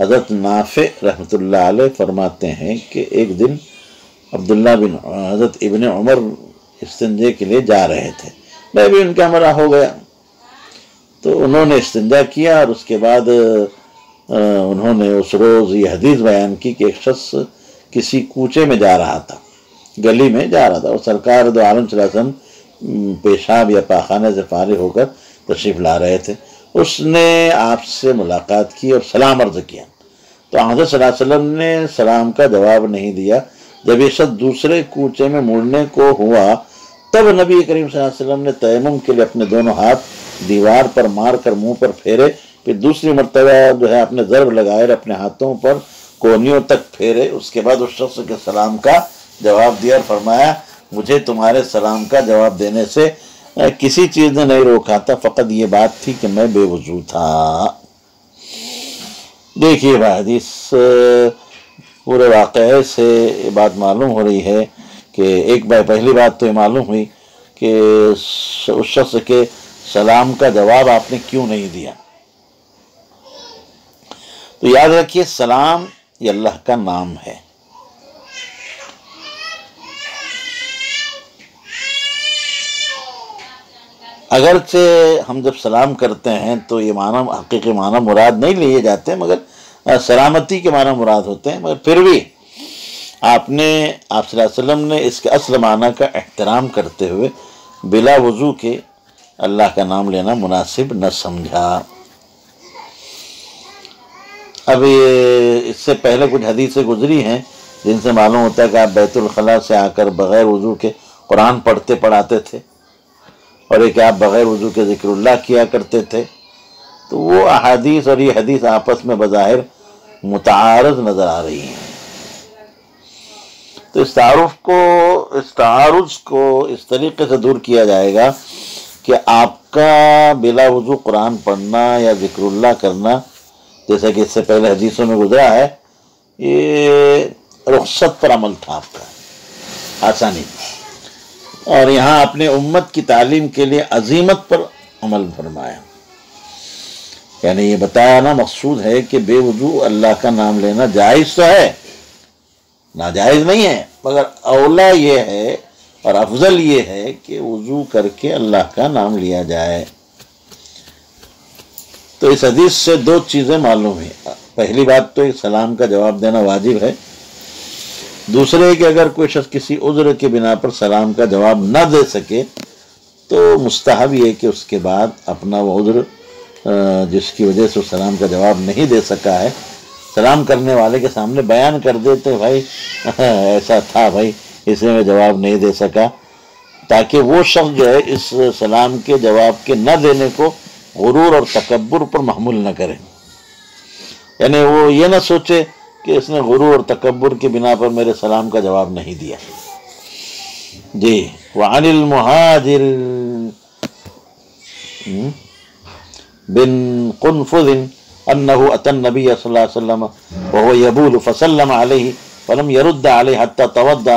हज़रत नाफे रहमतुल्लाह अलैह फरमाते हैं कि एक दिन अब्दुल्ला बिन हज़रत इबन उमर इस्तंजे के लिए जा रहे थे। मैं भी उनका हमरा हो गया। तो उन्होंने इस्तंजा किया और उसके बाद उन्होंने उस रोज़ ये हदीस बयान की कि एक शख्स किसी कूचे में जा रहा था, गली में जा रहा था। और सरकार दो आलम वसल्लम पेशाब या पाखाने से फारिग होकर तशरीफ़ ला रहे थे। उसने आपसे मुलाकात की और सलाम अर्ज़ किया। तो हज़रत ने सलाम का जवाब नहीं दिया। जब ये शख्स दूसरे कूचे में मुड़ने को हुआ, तब नबी करीम वसल्लम ने तयम के लिए अपने दोनों हाथ दीवार पर मार कर मुँह पर फेरे, फिर दूसरी मरतबा जो है अपने जरब लगाए अपने हाथों पर कोनियों तक फेरे। उसके बाद उस शख्स के सलाम का जवाब दिया और फरमाया, मुझे तुम्हारे सलाम का जवाब देने से किसी चीज़ ने नहीं रोका था, फ़कत ये बात थी कि मैं बेवजू था। देखिए भाई पूरे वाक़े से ये बात मालूम हो रही है कि एक बार पहली बात तो ये मालूम हुई कि उस शख्स के सलाम का जवाब आपने क्यों नहीं दिया? तो याद रखिए, सलाम ये अल्लाह का नाम है। अगर से हम जब सलाम करते हैं तो ये माना, हकीकी माना मुराद नहीं लिए जाते, मगर सलामती के माना मुराद होते हैं, मगर फिर भी आपने, आप वसल्लम ने इसके असल माना का एहतराम करते हुए बिला वज़ू के अल्लाह का नाम लेना मुनासिब न समझा। अब ये, इससे पहले कुछ हदीसें गुजरी हैं, जिनसे मालूम होता है कि आप बैतुलखला से आकर बग़ैर वज़ू के कुरान पढ़ते पढ़ाते थे, और एक आप बग़ैर वज़ू के ज़िक्रुल्लाह किया करते थे तो वो अहादीस और ये हदीस आपस में बज़ाहिर मुतारज नज़र आ रही हैं। तो इस तारुफ को, इस तारुज को इस तरीके से दूर किया जाएगा कि आपका बिला वज़ू कुरान पढ़ना या ज़िक्रुल्लाह करना, जैसा कि इससे पहले हदीसों में गुजरा है, ये रुख्सत पर अमल था आपका। आसानी। और यहाँ अपने उम्मत की तालीम के लिए अजीमत पर अमल फरमाया। यानी ये बताया ना मकसूद है कि बेवजू अल्लाह का नाम लेना जायज़ तो है, नाजायज़ नहीं है, मगर अवला ये है और अफजल ये है कि वज़ू करके अल्लाह का नाम लिया जाए। तो इस हदीस से दो चीज़ें मालूम है। पहली बात तो सलाम का जवाब देना वाजिब है। दूसरे कि अगर कोई शख्स किसी उज्र के बिना पर सलाम का जवाब न दे सके तो मुस्तहब ये कि उसके बाद अपना वो उज्र जिसकी वजह से सलाम का जवाब नहीं दे सका है। सलाम करने वाले के सामने बयान कर दे तो भाई। ऐसा था भाई इसे मैं जवाब नहीं दे सका। ताकि वो शख्स जो है, इस सलाम के जवाब के न देने को गुरूर और तकबर पर महमूल न करें। यानी वो ये ना सोचे कि इसने गुरु और तकबर के बिना पर मेरे सलाम का जवाब नहीं दिया। जी, वानिल मुहाजिर बिन कुनफुदिन अन्नहु अतन नबी सल्लल्लाहु अलैहि वसल्लम वहुव यबूल फसल्लम अलैहि फलम यरुद्द अलैहि हत्ता तवद्दा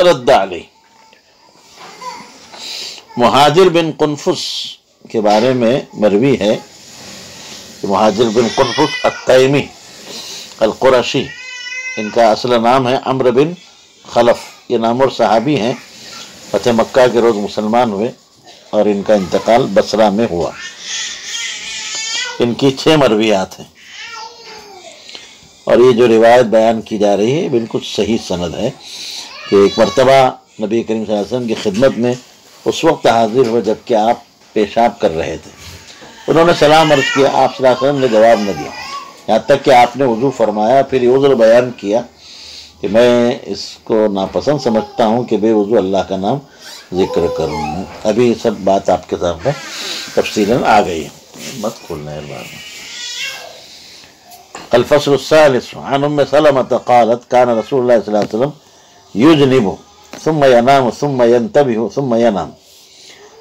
रद्द अली महाजिर बिन कुनफुस के बारे में मरवी है कि महाजिर बिन कुनफुस अतैमी अलकुरशी, इनका असल नाम है अम्र बिन खलफ। ये नाम और सहाबी हैं, फतेह मक्का के रोज़ मुसलमान हुए और इनका इंतकाल बसरा में हुआ। इनकी छः मरवियात हैं। और ये जो रिवायत बयान की जा रही है बिल्कुल सही सनद है कि एक मरतबा नबी करीम वसल्लम की खिदमत में उस वक्त हाजिर हुए जबकि आप पेशाब कर रहे थे। उन्होंने सलाम अर्ज़ किया, आप वसल्लम ने जवाब न दिया। यहाँ तक कि आपने वज़ू फरमाया, फिर ये बयान किया कि मैं इसको नापसंद समझता हूँ कि बेवजू अल्लाह का नाम ज़िक्र करूँ। अभी सब बात आपके सामने तफसील आ गई है। मत खोलना है बार अलफसलम सलमत क़ालत, कान रसूल वसल्लम युजनिबु सुम यनाम सुम यंतबि सुम यनाम।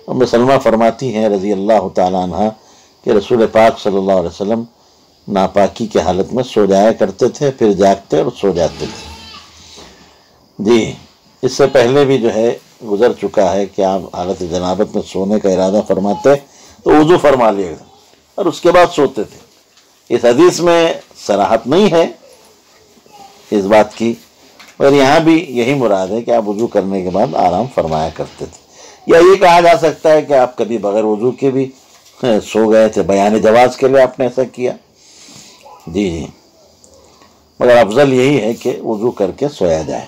उम सलमा फरमाती हैं रज़ी अल्लाह तहा कि रसूल पाक सल्लल्लाहु अलैहि वसल्लम नापाकी के हालत में सो जाया करते थे, फिर जागते और सो जाते थे। जी, इससे पहले भी जो है, गुजर चुका है कि आप हालत जनाबत में सोने का इरादा फरमाते तो वज़ू फरमा लिए और उसके बाद सोते थे। इस हदीस में सराहत नहीं है इस बात की और यहाँ भी यही मुराद है कि आप वज़ू करने के बाद आराम फरमाया करते थे। या ये कहा जा सकता है कि आप कभी बगैर वज़ू के भी सो गए थे बयान जवाज के लिए आपने ऐसा किया जी जी मगर अफजल यही है कि वजू करके सोया जाए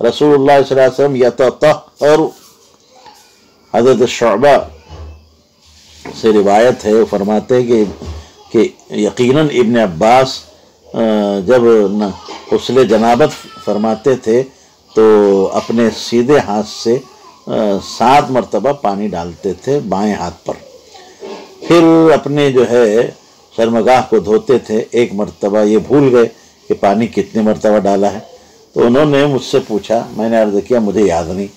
रसूलुल्लाह वसल्लम यतहर हजरत शोबा से रिवायत है वो फरमाते हैं कि कि यकीनन इब्न अब्बास जब न उसले जनाबत फरमाते थे तो अपने सीधे हाथ से सात मरतबा पानी डालते थे बाएं हाथ पर फिर अपने जो है, शर्मगाह को धोते थे, एक मरतबा, ये भूल गए कि पानी कितने मरतबा डाला है। तो उन्होंने मुझसे पूछा, मैंने अर्ज़ किया, मुझे याद नहीं।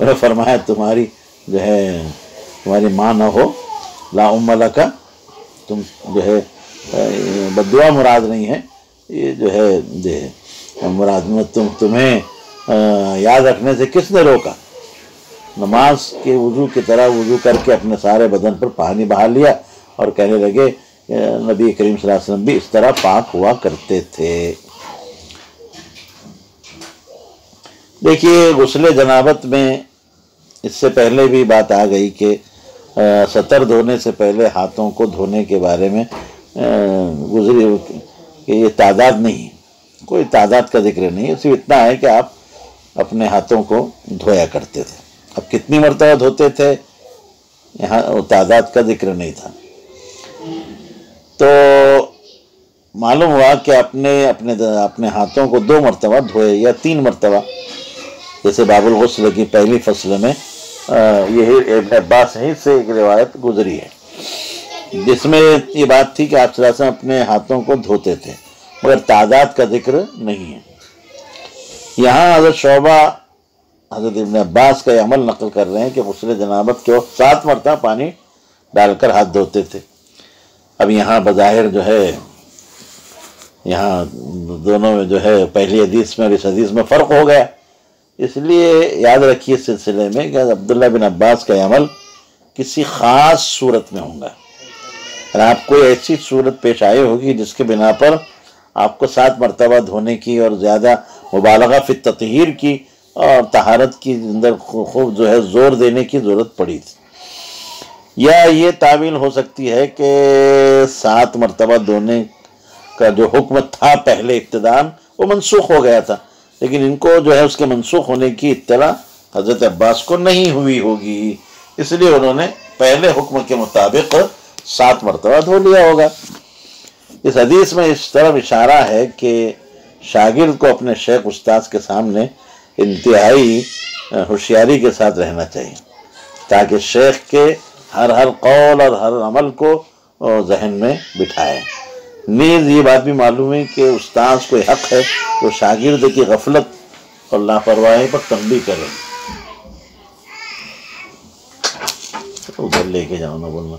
मैंने फरमाया, तुम्हारी जो है, तुम्हारी माँ न हो, ला उम्मला का तुम जो है बदुआ मुराद नहीं है, ये जो है मुराद में तुम, तुम्हें याद रखने से किसने रोका? नमाज़ के वज़ू की तरह वज़ू करके अपने सारे बदन पर पानी बहा लिया और कहने लगे नबी करीम वसल्लम भी इस तरह पाक हुआ करते थे। देखिए, गुस्ल जनाबत में इससे पहले भी बात आ गई कि सतर धोने से पहले हाथों को धोने के बारे में गुजरी कि ये तादाद नहीं, कोई तादाद का ज़िक्र नहीं, सिर्फ़ इतना है कि आप अपने हाथों को धोया करते थे। अब कितनी मरतबा धोते थे, यहाँ तादाद का ज़िक्र नहीं था। तो मालूम हुआ कि अपने अपने अपने हाथों को दो मरतबा धोए या तीन मरतबा। जैसे बाबुल गसल की पहली फ़सल में यही अब्बास ही से एक रिवायत गुजरी है। जिसमें ये बात थी कि आप सलासम अपने हाथों को धोते थे, मगर तादाद का ज़िक्र नहीं है। यहाँ हज़रत शोभा हज़रत इबन अब्बास का अमल नकल कर रहे हैं कि गसल जनाबत के वक्त सात मरतबा पानी डालकर हाथ धोते थे। अब यहाँ बज़ाहिर जो है, यहाँ दोनों में जो है, पहली हदीस में और इस हदीस में फ़र्क हो गया। इसलिए याद रखिए इस सिलसिले में कि अब्दुल्ला बिन अब्बास का अमल किसी ख़ास सूरत में होगा। और आपको ऐसी सूरत पेश आई होगी जिसके बिना पर आपको सात मरतबा धोने की और ज़्यादा मुबालगा फिर ततहीर की तहारत की अंदर खूब जो है ज़ोर देने की ज़रूरत पड़ी थी। या ये तावील हो सकती है कि सात मरतबा धोने का जो हुक्म था पहले इब्तदान, वो मनसूख हो गया था। लेकिन इनको जो है उसके मनसूख होने की इतला हज़रत अब्बास को नहीं हुई होगी। इसलिए उन्होंने पहले हुक्म के मुताबिक सात मरतबा धो लिया होगा। इस हदीस में इस तरफ़ इशारा है कि शागिर्द को अपने शेख उस्ताद के सामने इंतहाई होशियारी के साथ रहना चाहिए, ताकि शेख के हर हर कौल और हर अमल को जहन में बिठाए। नीज, ये बात भी मालूम है कि उस्ताद को हक है तो शागिर्द की गफलत और लापरवाही पर तंबी करे। उधर लेके जाओ ना बोलना।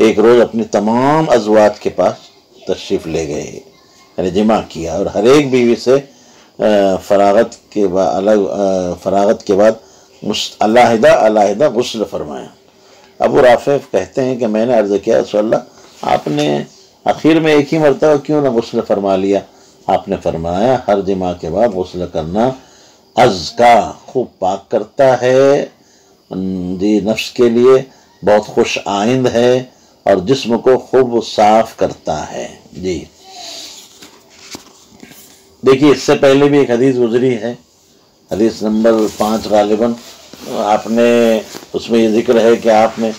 एक रोज़ अपनी तमाम अजवाज के पास तशरीफ़ ले गए। यानी जमा किया और हर एक बीवी से फरागत के बाद अलग फरागत के बाद अलाहिदा अलाहिदा गसल फरमाया। अबू राफ़ कहते हैं कि मैंने अर्ज़ किया रसोल्ला आपने आखिर में एक ही मरतबा क्यों ना गसल फरमा लिया? आपने फरमाया, हर जमा के बाद गसल करना अज़का, खूब पाक करता है। जी, नफ्स के लिए बहुत खुश आइंद है। और जिस्म को खूब साफ़ करता है। जी। देखिए इससे पहले भी एक हदीस गुजरी है। हदीस नंबर पाँच गालिबन। आपने उसमें ये ज़िक्र है कि आपने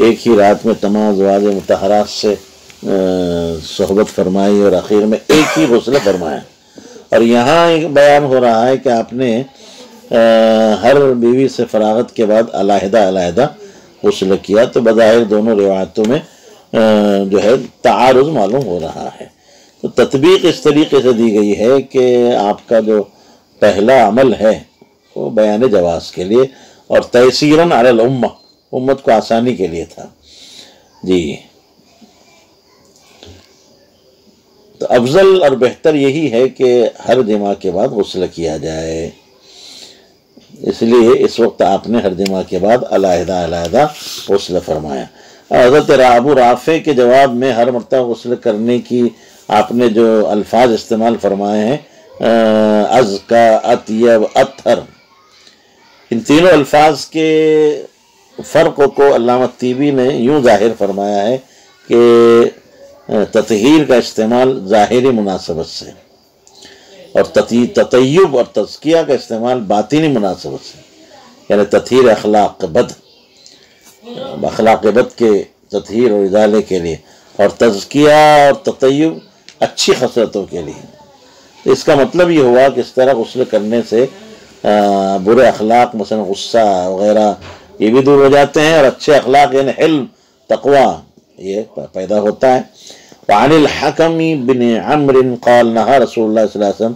एक ही रात में तमाम जवाज मतहरात से सहबत फरमाई और आखिर में एक ही गसल फरमाया और यहाँ एक बयान हो रहा है कि आपने आ, हर बीवी से फरागत के बाद अलाहदा अलाहदा गसल किया तो बज़ाहिर दोनों रिवायतों में जो है तारुज मालूम हो रहा है। तो तत्बीक इस तरीके से दी गई है कि आपका जो पहला अमल है, वो बयान जवाब के लिए और तहसीरन अल उम्मा, उम्मत को आसानी के लिए था। जी। तो अफजल और बेहतर यही है कि हर जमा के बाद गसल किया जाए। इसलिए इस वक्त आपने हर जमा के बाद अलाहदा अलाहदा गसल फरमाया। हज़रत राबू राफ़े के जवाब में हर मरतबा गसल करने की आपने जो अल्फाज इस्तेमाल फरमाए हैं अज का अतयब अतहर इन तीनों अल्फाज के फ़र्क को अल्लाह तीबी ने यूँ ज़ाहिर फरमाया है कि ततहीर का इस्तेमाल ज़ाहरी मुनासबत से। और ततयब और तस्किया का इस्तेमाल बातिनी मुनासबत से यानी तथहीर अखलाक बद। अखलाक बद के तथहीर और इजाले के लिए। और तजकिया और ततयब अच्छी खसरतों के लिए। तो इसका मतलब ये हुआ कि इस तरह गसल करने से आ, बुरे अखलाक मसलन गुस्सा वगैरह ये भी दूर हो जाते हैं। और अच्छे अखलाक यानी हिल तकवा ये पैदा होता है। वानिल हकमी बिन अमर काल नहा रसूल वसल्लम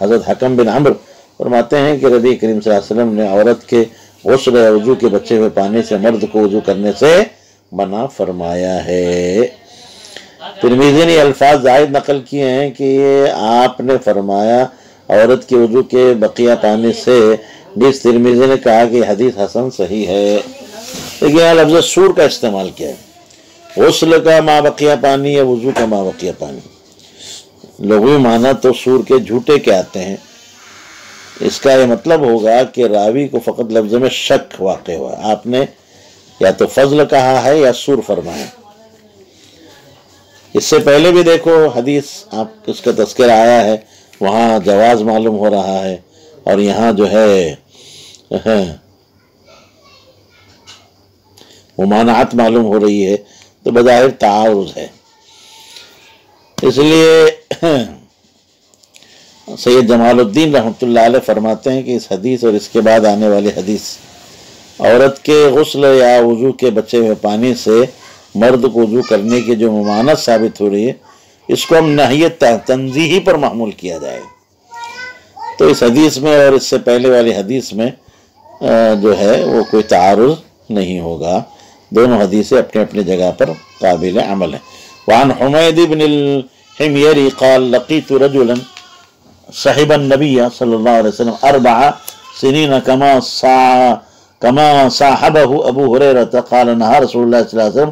हज़रत हकम बिन अमर फरमाते हैं कि रबी करीम वसल्लम ने औरत के गसल वजू के बचे हुए पानी से मर्द को वजू करने से मना फरमाया है तिरमीजी ने अल्फाज जायद नकल किए हैं कि ये आपने फरमाया औरत के वज़ू के बकिया पानी से जिस तिरमीजी ने कहा कि हदीस हसन सही है। लेकिन यहाँ लफ्ज सूर का इस्तेमाल किया है। गसल का माँ बकिया पानी या वज़ू का माँ बकिया पानी। लोगों माना तो सूर के झूठे के आते हैं। इसका यह मतलब होगा कि रावी को फ़कत लफ्ज़ में शक वाक़ हुआ। आपने या तो फजल कहा है या सुर फरमाया इससे पहले भी देखो, हदीस आप उसका तस्कर आया है। वहाँ जवाज़ मालूम हो रहा है और यहाँ जो है ममानात मालूम हो रही है तो बज़ाहिर तारुज है। इसलिए सैयद जमालुद्दीन रहमतुल्लाह फरमाते हैं कि इस हदीस और इसके बाद आने वाली हदीस, औरत के गसल या वज़ू के बचे हुए पानी से मर्द को वज़ू करने की जो ममानत साबित हो रही है इसको हम नाहिय तंजी ही पर मामूल किया जाए। तो इस हदीस में और इससे पहले वाली हदीस में जो है, वो कोई तारुज नहीं होगा। दोनों हदीसें अपने अपने जगह पर काबिल अमल हैं। वान हमैद बिन हिमयरी काल, लकीत रजुलन साहिब नबिया सल्लल्लाहु अलैहि वसल्लम, अरबा कमा सा कमा साहबहु अबू हुरैरा काल, नहा रसूलुल्लाह सल्लल्लाहु अलैहि वसल्लम,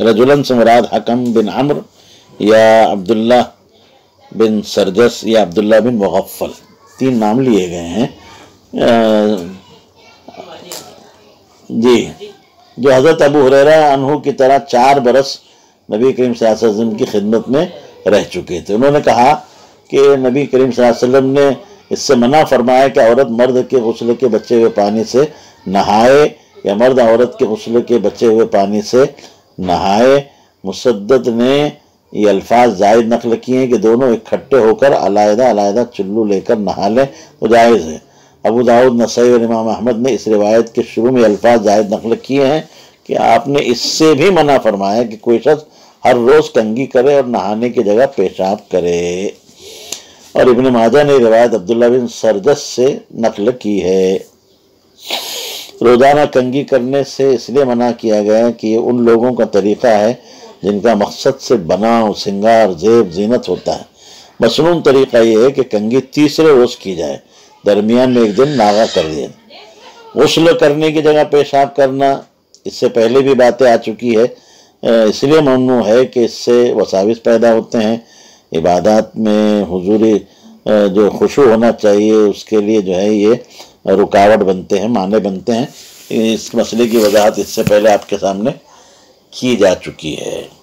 रजुलन से मुराद हकम बिन अम्र या अब्दुल्ला बिन सरजस या अब्दुल्ला बिन मुगफ़ल। तीन नाम लिए गए हैं। जी। जो हज़रत अबू हुरैरा अनहु की तरह चार बरस नबी करीम वसल्लम की खिदमत में रह चुके थे। उन्होंने कहा कि नबी करीम वसल्लम ने इससे मना फरमाया कि औरत मर्द के गसल के बचे हुए पानी से नहाए या मर्द औरत के गसल के बचे हुए पानी से नहाए, मुसद्दत ने ये अल्फाज जायद नकल किए हैं कि दोनों इकट्ठे होकर अलायदा अलायदा चुल्लू लेकर नहा लें तो जायज़ है। अबू दाऊद, नसई और इमाम अहमद ने इस रिवायत के शुरू में अल्फाज जायद नकल किए हैं कि आपने इससे भी मना फरमाया कि कोई शख्स हर रोज़ कंगी करे और नहाने की जगह पेशाब करे। और इबन माजा ने रिवायत अब्दुल्ला बिन सरजस से नकल की है। रोज़ाना कंगी करने से इसलिए मना किया गया है कि ये उन लोगों का तरीक़ा है जिनका मकसद से बनाव, सिंगार, जेब, जीनत होता है। मसनून तरीक़ा ये है कि कंगी तीसरे रोज़ की जाए। दरमियान में एक दिन नागा कर दिए गसल करने की जगह पेशाब करना, इससे पहले भी बातें आ चुकी है। इसलिए ममनू है कि इससे वसाविस पैदा होते हैं। इबादत में हजूरी जो खुशू होना चाहिए, उसके लिए जो है ये रुकावट बनते हैं, माने बनते हैं। इस मसले की वजाहत इससे पहले आपके सामने की जा चुकी है।